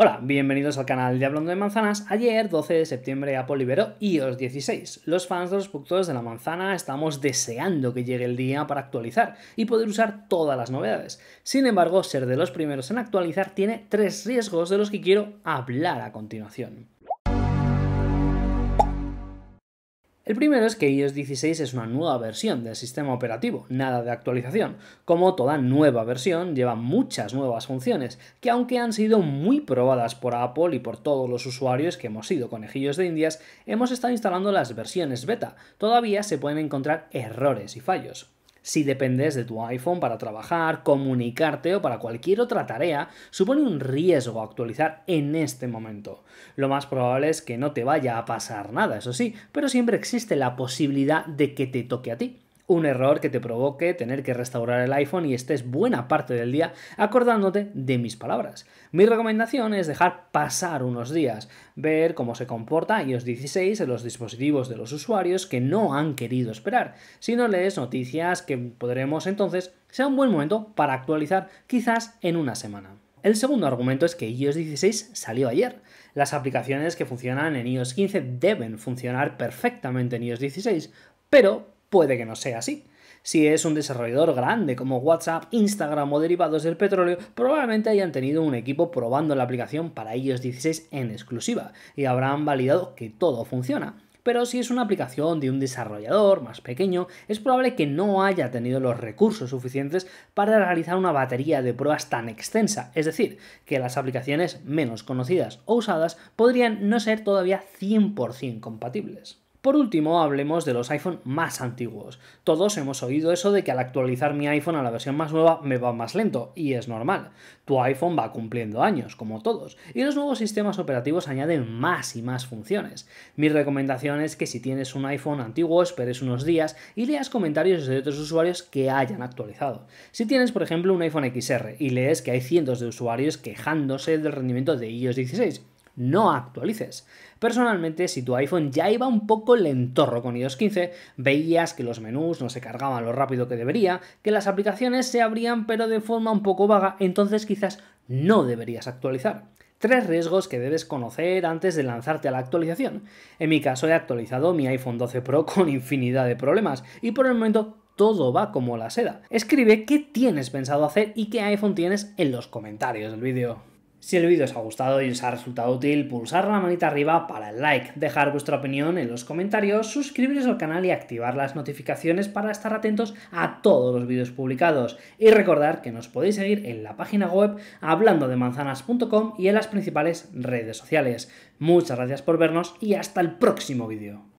Hola, bienvenidos al canal de Hablando de Manzanas. Ayer, 12 de septiembre, Apple liberó iOS 16. Los fans de los productos de la manzana estamos deseando que llegue el día para actualizar y poder usar todas las novedades. Sin embargo, ser de los primeros en actualizar tiene tres riesgos de los que quiero hablar a continuación. El primero es que iOS 16 es una nueva versión del sistema operativo, nada de actualización. Como toda nueva versión, lleva muchas nuevas funciones, que aunque han sido muy probadas por Apple y por todos los usuarios que hemos sido conejillos de indias, hemos estado instalando las versiones beta. Todavía se pueden encontrar errores y fallos. Si dependes de tu iPhone para trabajar, comunicarte o para cualquier otra tarea, supone un riesgo actualizar en este momento. Lo más probable es que no te vaya a pasar nada, eso sí, pero siempre existe la posibilidad de que te toque a ti un error que te provoque tener que restaurar el iPhone y estés buena parte del día acordándote de mis palabras. Mi recomendación es dejar pasar unos días, ver cómo se comporta iOS 16 en los dispositivos de los usuarios que no han querido esperar. Si no lees noticias que podremos entonces, sea un buen momento para actualizar quizás en una semana. El segundo argumento es que iOS 16 salió ayer. Las aplicaciones que funcionan en iOS 15 deben funcionar perfectamente en iOS 16, pero Puede que no sea así. Si es un desarrollador grande como WhatsApp, Instagram o derivados del petróleo, probablemente hayan tenido un equipo probando la aplicación para iOS 16 en exclusiva y habrán validado que todo funciona. Pero si es una aplicación de un desarrollador más pequeño, es probable que no haya tenido los recursos suficientes para realizar una batería de pruebas tan extensa, es decir, que las aplicaciones menos conocidas o usadas podrían no ser todavía 100% compatibles. Por último, hablemos de los iPhone más antiguos. Todos hemos oído eso de que al actualizar mi iPhone a la versión más nueva me va más lento, y es normal. Tu iPhone va cumpliendo años, como todos, y los nuevos sistemas operativos añaden más y más funciones. Mi recomendación es que si tienes un iPhone antiguo, esperes unos días y leas comentarios de otros usuarios que hayan actualizado. Si tienes, por ejemplo, un iPhone XR y lees que hay cientos de usuarios quejándose del rendimiento de iOS 16, no actualices. Personalmente, si tu iPhone ya iba un poco lentorro con iOS 15, veías que los menús no se cargaban lo rápido que debería, que las aplicaciones se abrían pero de forma un poco vaga, entonces quizás no deberías actualizar. Tres riesgos que debes conocer antes de lanzarte a la actualización. En mi caso he actualizado mi iPhone 12 Pro con infinidad de problemas y por el momento todo va como la seda. Escribe qué tienes pensado hacer y qué iPhone tienes en los comentarios del vídeo. Si el vídeo os ha gustado y os ha resultado útil, pulsar la manita arriba para el like, dejar vuestra opinión en los comentarios, suscribiros al canal y activar las notificaciones para estar atentos a todos los vídeos publicados. Y recordar que nos podéis seguir en la página web hablando de manzanas.com y en las principales redes sociales. Muchas gracias por vernos y hasta el próximo vídeo.